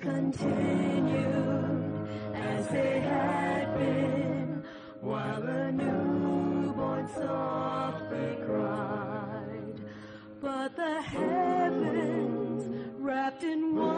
times continued as they had been while a newborn softly cried. But the heavens wrapped in one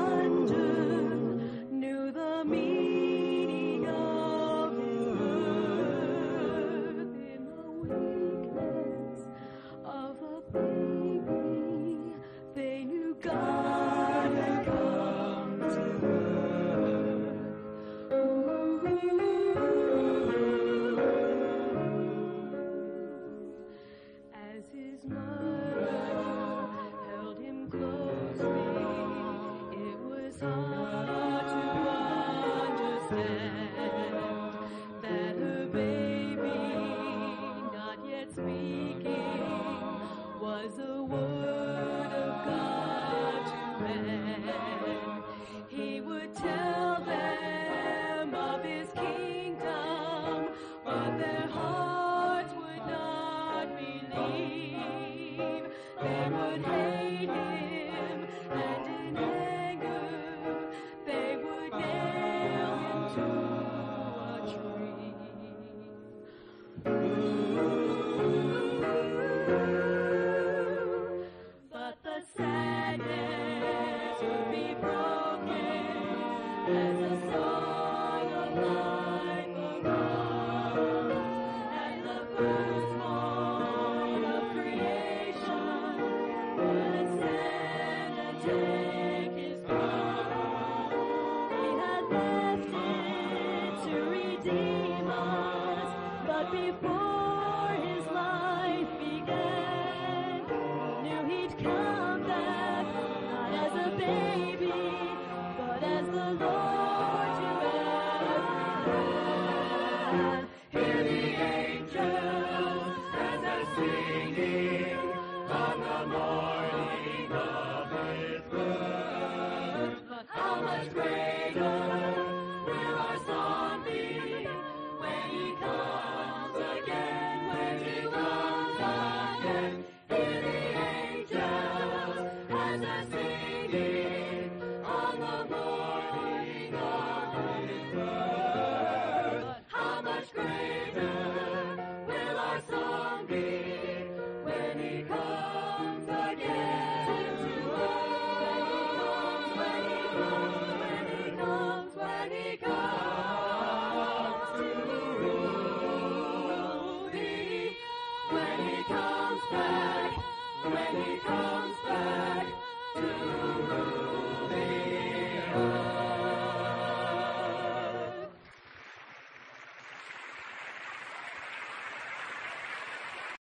singing and the morning of it birth. How much greater when he comes back to rule.